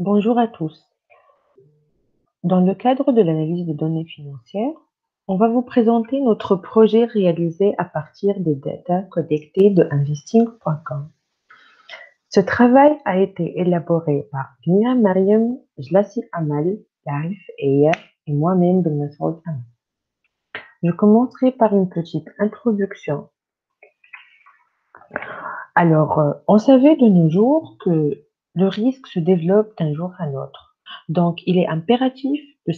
Bonjour à tous. Dans le cadre de l'analyse des données financières, on va vous présenter notre projet réalisé à partir des data collectées de investing.com. Ce travail a été élaboré par Mia Mariam Jlassi Amal, Larif Eya et moi-même de Amal. Je commencerai par une petite introduction. Alors, euh, on savait de nos jours que le risque se développe d'un jour à l'autre. Donc, il est impératif de,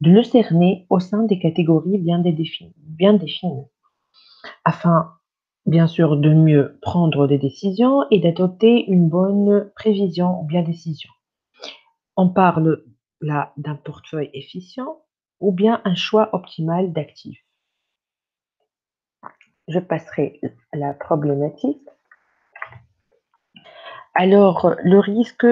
le cerner au sein des catégories bien définies, bien définies, afin, bien sûr, de mieux prendre des décisions et d'adopter une bonne prévision ou bien décision. On parle là d'un portefeuille efficient ou bien un choix optimal d'actifs. Je passerai à la problématique. Alors, le risque,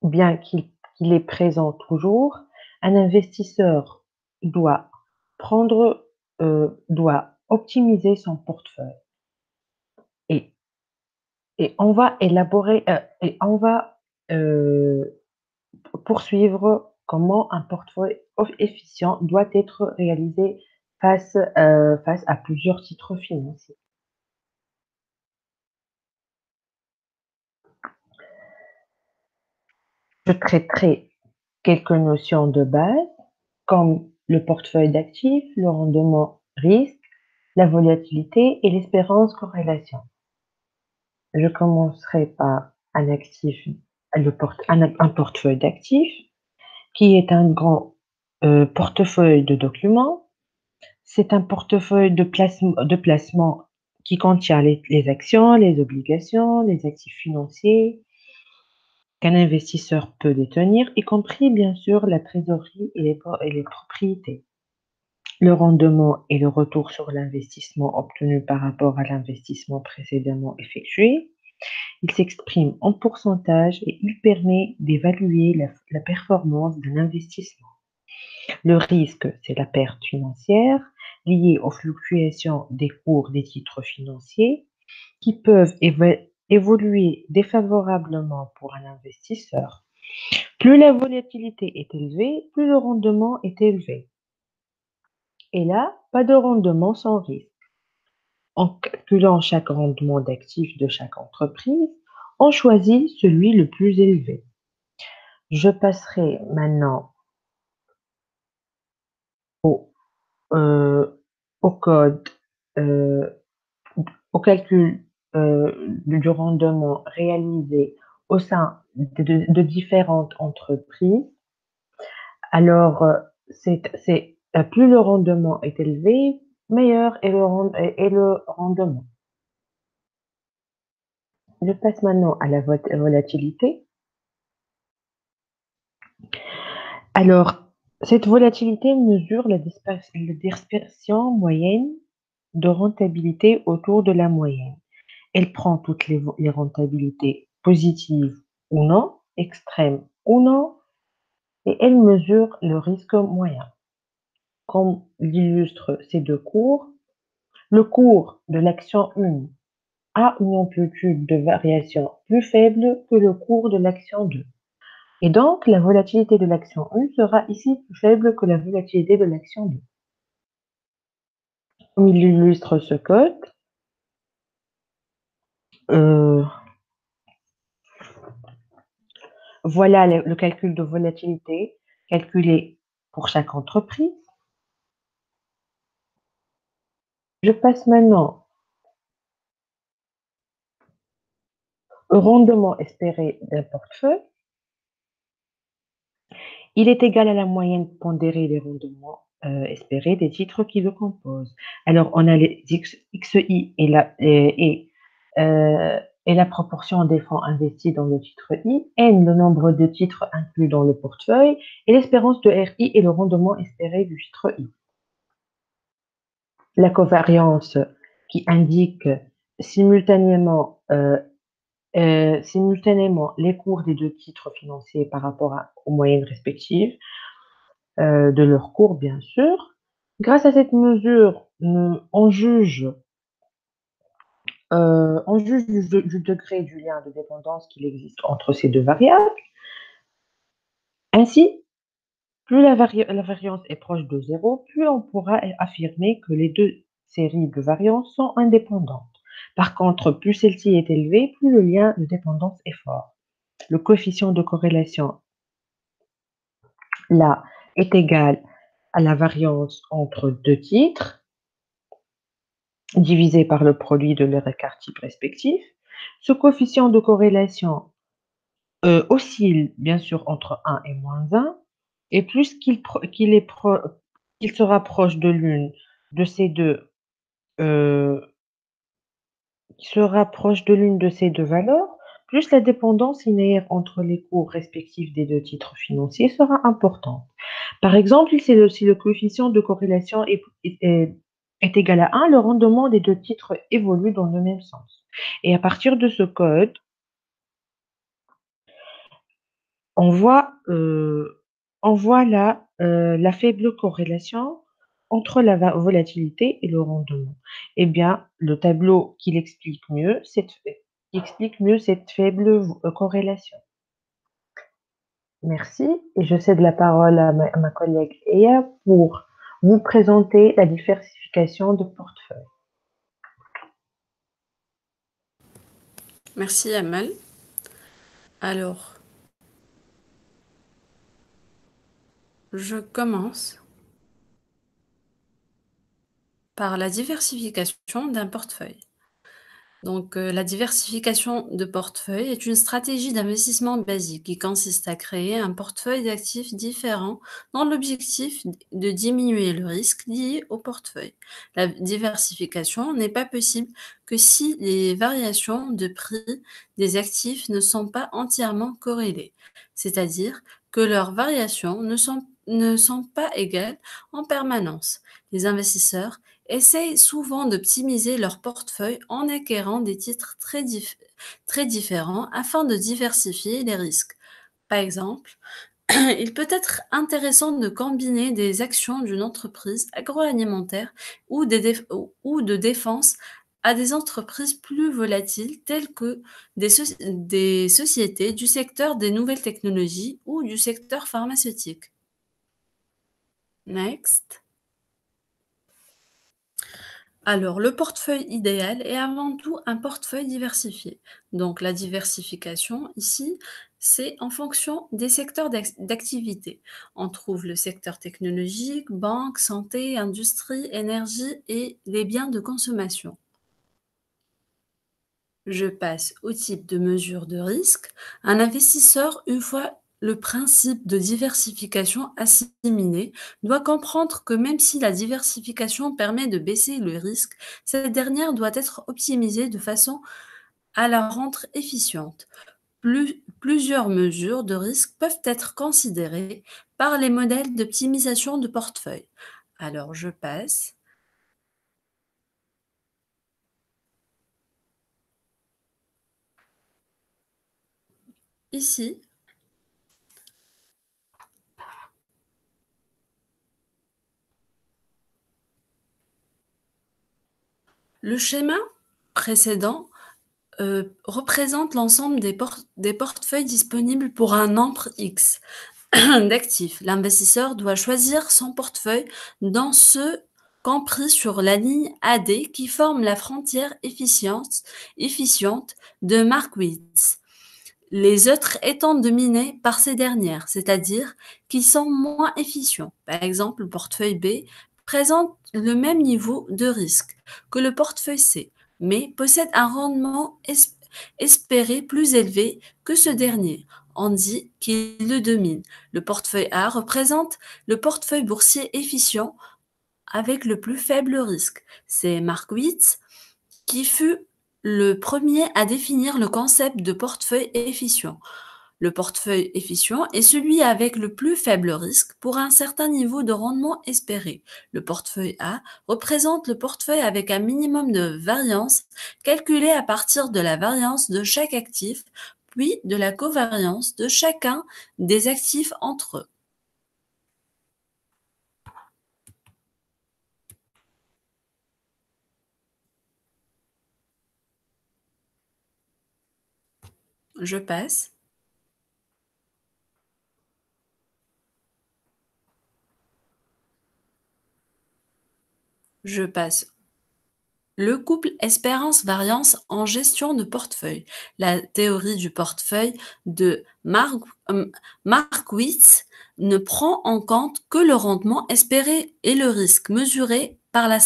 bien qu'il est présent toujours, un investisseur doit prendre, euh, doit optimiser son portefeuille. Et, on va élaborer, euh, et on va euh, poursuivre comment un portefeuille efficient doit être réalisé face à plusieurs titres financiers. Je traiterai quelques notions de base, comme le portefeuille d'actifs, le rendement risque, la volatilité et l'espérance corrélation. Je commencerai par un actif, un, portefeuille d'actifs, qui est un grand euh, portefeuille de documents. C'est un portefeuille de, de placement qui contient les actions, les obligations, les actifs financiers, qu'un investisseur peut détenir, y compris bien sûr la trésorerie et les, propriétés. Le rendement et le retour sur l'investissement obtenu par rapport à l'investissement précédemment effectué. Il s'exprime en pourcentage et il permet d'évaluer la, la performance d'un investissement. Le risque, c'est la perte financière liée aux fluctuations des cours des titres financiers qui peuvent évoluer défavorablement pour un investisseur. Plus la volatilité est élevée, plus le rendement est élevé. Et là, pas de rendement sans risque. En calculant chaque rendement d'actifs de chaque entreprise, on choisit celui le plus élevé. Je passerai maintenant au, euh, code, euh, au calcul du rendement réalisé au sein de, différentes entreprises, alors euh, euh, plus le rendement est élevé, meilleur est le rendement. Je passe maintenant à la volatilité. Alors, cette volatilité mesure la dispersion moyenne de rentabilité autour de la moyenne. Elle prend toutes les, rentabilités positives ou non, extrêmes ou non, et elle mesure le risque moyen. Comme l'illustrent ces deux cours, le cours de l'action 1 a une amplitude de variation plus faible que le cours de l'action 2. Et donc, la volatilité de l'action 1 sera ici plus faible que la volatilité de l'action 2. Comme il illustre ce code, voilà le, calcul de volatilité calculé pour chaque entreprise. Je passe maintenant au rendement espéré d'un portefeuille. Il est égal à la moyenne pondérée des rendements euh, espérés des titres qui le composent. Alors, on a les XI et, la, et euh, et la proportion des fonds investis dans le titre I, N le nombre de titres inclus dans le portefeuille, et l'espérance de RI et le rendement espéré du titre I. La covariance qui indique simultanément, euh, euh, les cours des deux titres financiers par rapport aux moyennes respectives de leurs cours, bien sûr. Grâce à cette mesure, on juge on juge du degré du lien de dépendance qu'il existe entre ces deux variables. Ainsi, plus la variance est proche de zéro, plus on pourra affirmer que les deux séries de variances sont indépendantes. Par contre, plus celle-ci est élevée, plus le lien de dépendance est fort. Le coefficient de corrélation, là, est égal à la variance entre deux titres, divisé par le produit de leur écart type respectif. Ce coefficient de corrélation euh, oscille bien sûr entre 1 et moins 1, et plus qu'il se rapproche de l'une de ces deux se rapproche de l'une de ces deux valeurs, plus la dépendance linéaire entre les cours respectifs des deux titres financiers sera importante. Par exemple, si le, coefficient de corrélation est, égal à 1, le rendement des deux titres évolue dans le même sens. Et à partir de ce code, on voit, euh, on voit euh, la faible corrélation entre la volatilité et le rendement. Eh bien, le tableau qui l'explique mieux, cette, explique mieux cette faible euh, corrélation. Merci. Et je cède la parole à ma, collègue Ea pour vous présenter la diversification de portefeuille. Merci Amal. Alors, je commence par la diversification d'un portefeuille. Donc, euh, la diversification de portefeuille est une stratégie d'investissement basique qui consiste à créer un portefeuille d'actifs différents dans l'objectif de diminuer le risque lié au portefeuille. La diversification n'est pas possible que si les variations de prix des actifs ne sont pas entièrement corrélées, c'est-à-dire que leurs variations ne sont, ne sont pas égales en permanence. Les investisseurs essayent souvent d'optimiser leur portefeuille en acquérant des titres très, différents afin de diversifier les risques. Par exemple, il peut être intéressant de combiner des actions d'une entreprise agroalimentaire ou, ou, de défense à des entreprises plus volatiles telles que des, des sociétés du secteur des nouvelles technologies ou du secteur pharmaceutique. Next. Alors, le portefeuille idéal est avant tout un portefeuille diversifié. Donc, la diversification ici, c'est en fonction des secteurs d'activité. On trouve le secteur technologique, banque, santé, industrie, énergie et les biens de consommation. Je passe au type de mesure de risque. Un investisseur, une fois le principe de diversification assimilé doit comprendre que même si la diversification permet de baisser le risque, cette dernière doit être optimisée de façon à la rendre efficiente. plusieurs mesures de risque peuvent être considérées par les modèles d'optimisation de portefeuille. Alors je passe. Ici, Le schéma précédent euh, représente l'ensemble des, portefeuilles disponibles pour un nombre X d'actifs. L'investisseur doit choisir son portefeuille dans ce compris sur la ligne AD qui forme la frontière efficiente, efficiente de Markowitz. Les autres étant dominés par ces dernières, c'est-à-dire qui sont moins efficients. Par exemple, le portefeuille B présente le même niveau de risque que le portefeuille C, mais possède un rendement espéré plus élevé que ce dernier. On dit qu'il le domine. Le portefeuille A représente le portefeuille boursier efficient avec le plus faible risque. C'est Markowitz qui fut le premier à définir le concept de portefeuille efficient. Le portefeuille efficient est celui avec le plus faible risque pour un certain niveau de rendement espéré. Le portefeuille A représente le portefeuille avec un minimum de variance calculé à partir de la variance de chaque actif, puis de la covariance de chacun des actifs entre eux. Je passe. Je passe. Le couple espérance-variance en gestion de portefeuille. La théorie du portefeuille de Markowitz ne prend en compte que le rendement espéré et le risque mesuré par la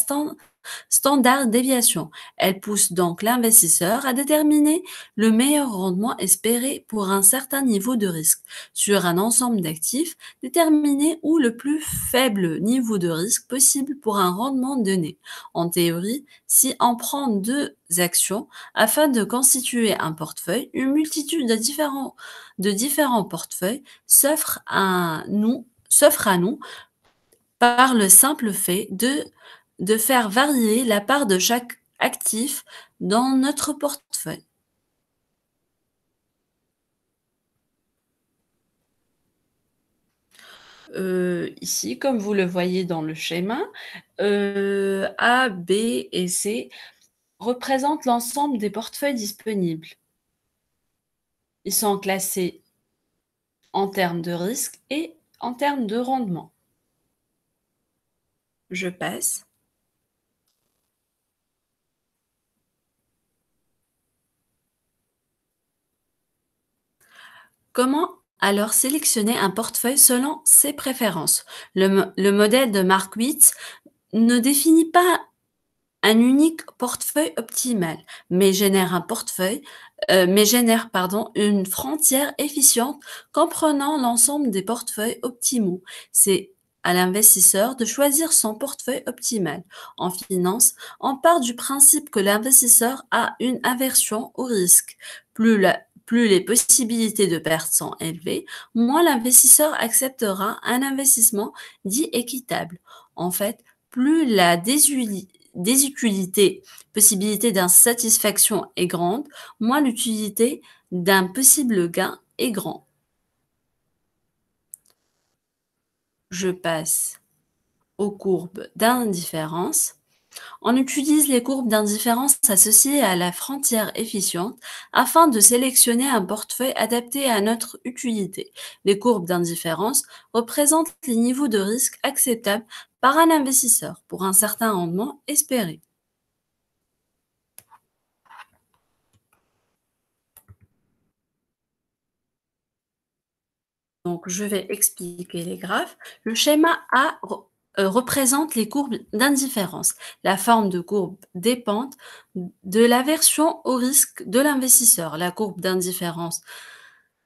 standard déviation. Elle pousse donc l'investisseur à déterminer le meilleur rendement espéré pour un certain niveau de risque sur un ensemble d'actifs, déterminer où le plus faible niveau de risque possible pour un rendement donné. En théorie, si on prend deux actions afin de constituer un portefeuille, une multitude de différents, portefeuilles s'offre à nous par le simple fait de de faire varier la part de chaque actif dans notre portefeuille. Euh, ici, comme vous le voyez dans le schéma, euh, A, B et C représentent l'ensemble des portefeuilles disponibles. Ils sont classés en termes de risque et en termes de rendement. Je passe. Comment alors sélectionner un portefeuille selon ses préférences? Le, modèle de Markowitz ne définit pas un unique portefeuille optimal, mais génère un portefeuille, euh, mais génère pardon une frontière efficiente comprenant l'ensemble des portefeuilles optimaux. C'est à l'investisseur de choisir son portefeuille optimal. En finance, on part du principe que l'investisseur a une aversion au risque. Plus la, plus les possibilités de perte sont élevées, moins l'investisseur acceptera un investissement dit équitable. En fait, plus la désutilité, possibilité d'insatisfaction est grande, moins l'utilité d'un possible gain est grand. Je passe aux courbes d'indifférence. On utilise les courbes d'indifférence associées à la frontière efficiente afin de sélectionner un portefeuille adapté à notre utilité. Les courbes d'indifférence représentent les niveaux de risque acceptables par un investisseur pour un certain rendement espéré. Je vais expliquer les graphes. Le schéma A euh, représente les courbes d'indifférence. La forme de courbe dépend de l'aversion au risque de l'investisseur. La courbe d'indifférence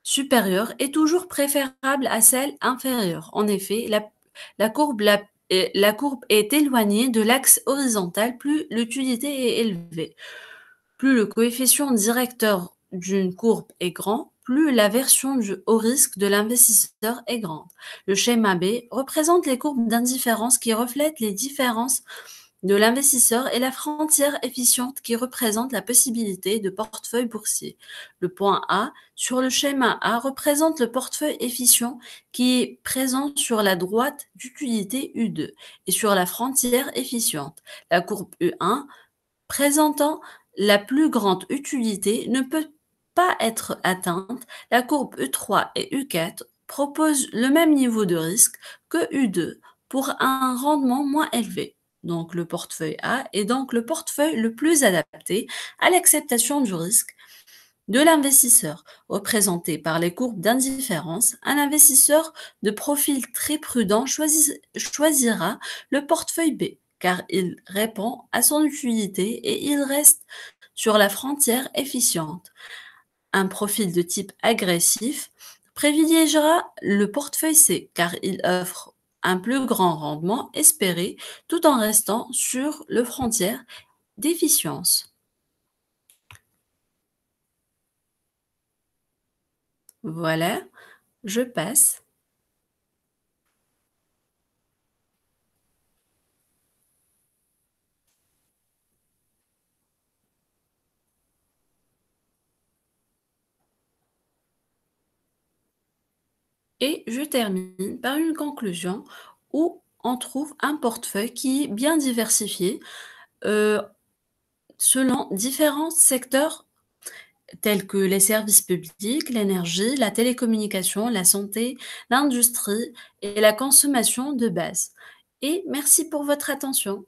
supérieure est toujours préférable à celle inférieure. En effet, courbe, la courbe est éloignée de l'axe horizontal, plus l'utilité est élevée. Plus le coefficient directeur d'une courbe est grand, plus l'aversion au risque de l'investisseur est grande. Le schéma B représente les courbes d'indifférence qui reflètent les différences de l'investisseur et la frontière efficiente qui représente la possibilité de portefeuille boursier. Le point A sur le schéma A représente le portefeuille efficient qui est présent sur la droite d'utilité U2 et sur la frontière efficiente. La courbe U1 présentant la plus grande utilité ne peut être atteinte, la courbe U3 et U4 proposent le même niveau de risque que U2 pour un rendement moins élevé. Donc le portefeuille A est donc le portefeuille le plus adapté à l'acceptation du risque de l'investisseur, représenté par les courbes d'indifférence, un investisseur de profil très prudent choisira le portefeuille B, car il répond à son utilité et il reste sur la frontière efficiente profil de type agressif privilégiera le portefeuille C car il offre un plus grand rendement espéré tout en restant sur le frontière d'efficience. Voilà, je passe. Et je termine par une conclusion où on trouve un portefeuille qui est bien diversifié euh, selon différents secteurs tels que les services publics, l'énergie, la télécommunication, la santé, l'industrie et la consommation de base. Et merci pour votre attention.